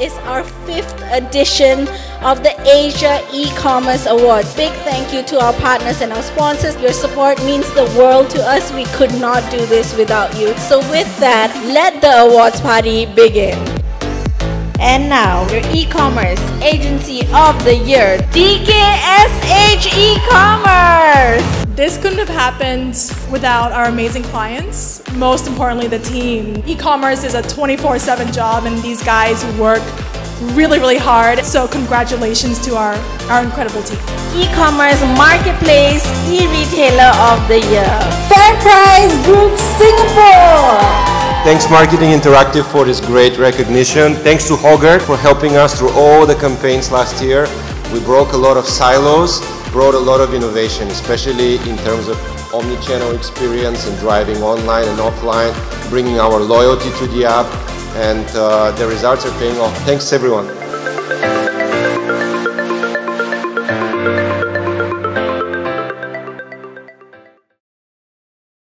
is our fifth edition of the Asia E-Commerce Awards. Big thank you to our partners and our sponsors. Your support means the world to us. We could not do this without you. So with that, let the awards party begin. And now, your e-commerce agency of the year, DKSH E-Commerce. This couldn't have happened without our amazing clients, most importantly the team. E-commerce is a 24-7 job and these guys work really, really hard. So congratulations to our, our incredible team. E-commerce marketplace e-retailer of the year. FairPrice Group Singapore. Thanks Marketing Interactive for this great recognition. Thanks to Hogarth for helping us through all the campaigns last year. We broke a lot of silos, brought a lot of innovation, especially in terms of omni-channel experience and driving online and offline, bringing our loyalty to the app, and uh, the results are paying off. Thanks everyone.